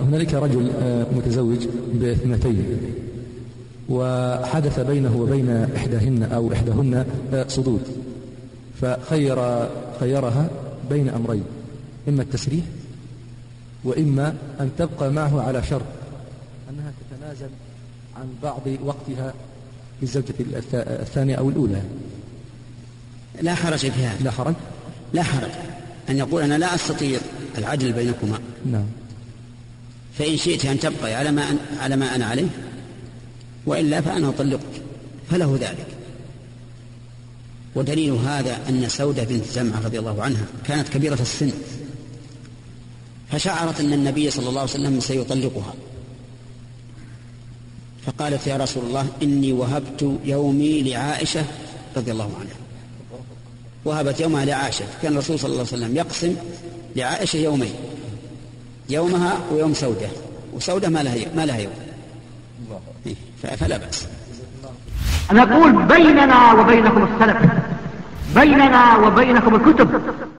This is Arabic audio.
هنالك رجل متزوج باثنتين وحدث بينه وبين إحداهن أو إحداهن صدود فخير خيرها بين أمرين إما التسريح وإما أن تبقى معه على شرط أنها تتنازل عن بعض وقتها للزوجة الثانية أو الأولى. لا حرج في هذا. لا حرج؟ لا حرج. أن يقول أنا لا أستطيع العدل بينكما. نعم. فإن شئت أن تبقي على ما على ما أنا عليه وإلا فأنا أطلقك فله ذلك. ودليل هذا أن سودة بنت زمعة رضي الله عنها كانت كبيرة السن فشعرت أن النبي صلى الله عليه وسلم سيطلقها. فقالت يا رسول الله إني وهبت يومي لعائشة رضي الله عنها. وهبت يومها لعائشة كان الرسول صلى الله عليه وسلم يقسم لعائشة يومين. يومها ويوم سودة. وسودة ما لها ما لها يوم. إيه، فلا بأس. نقول بيننا وبينكم السلف. بيننا وبينكم الكتب.